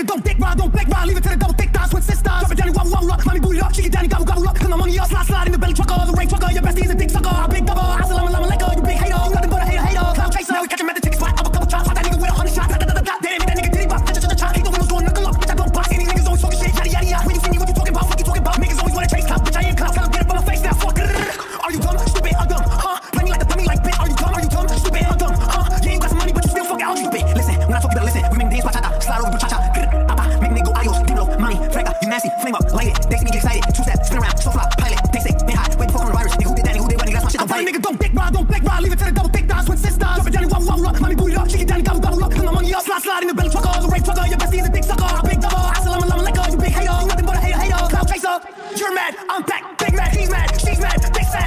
nigga don't dick ride, don't back ride, leave it to the double thick thighs, twin sisters. Drop it down, wobble, wobble up, mommy booty up, shake it down, gobble, gobble up, cause my money up, slide, slide in the Bentley trucker, the Range trucker, your bestie is a dick sucker, a big double, I salam, lama, like you big hater, you nothing but a hater, hater, cloud chaser, now we catch him at the ticket spot, I'm a couple chops, that nigga with a hundred shots, da da da da, damn, that nigga diddy bop, cha cha cha cha, ain't no windows going knuckle up, bitch I don't box, any niggas always talking shit, yada yada yada, when you see me, what you talking about, fuck you talking about, niggas always wanna chase clout, bitch I am clout, tell 'em get up on my face now, fuck. Are you dumb, stupid, or dumb, huh, play me like the play me like bitch, are you dumb, out, listen, when I talk you listen, make dance, bachata, slide over, cha cha, Young nigga don't dick ride, don't dick ride. Leave it to the double thick dies. with sisters. Drop it down, wow, up. rock. Mommy booty up, shake it down, gobble, gobble up. Put my money up, slide, slide in the Bentley trucker. The race trucker, your bestie is a dick sucker. A big double, assalamu alaikum, like you big hater. You nothing but a hater, hater. Cloud chaser, you're mad, I'm back. Big mad, he's mad, she's mad, Big sad.